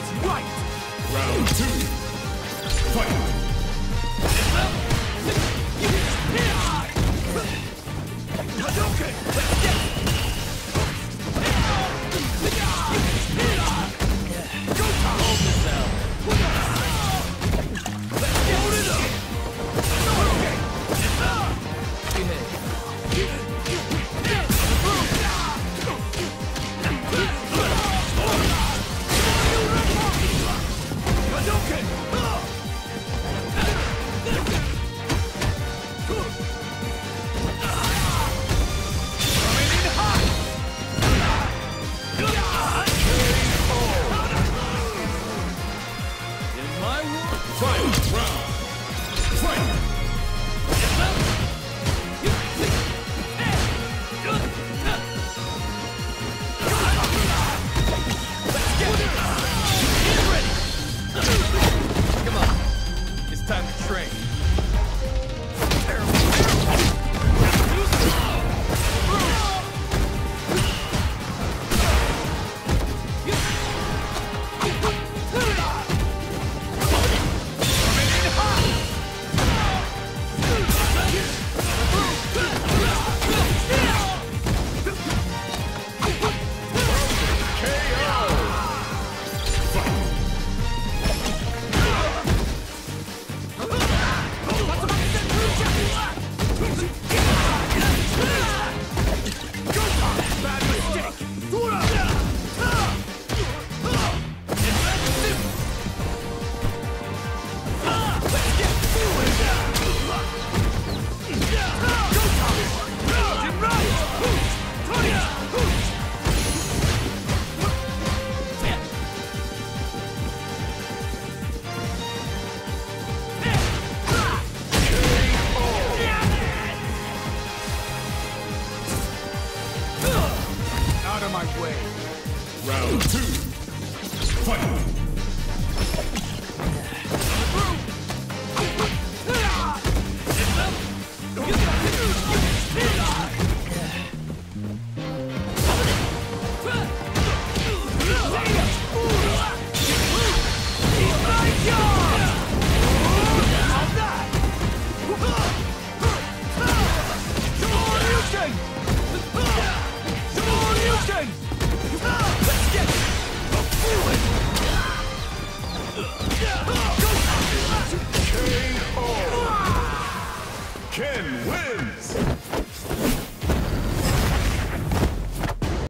Final round. Fight! Round two. Fight!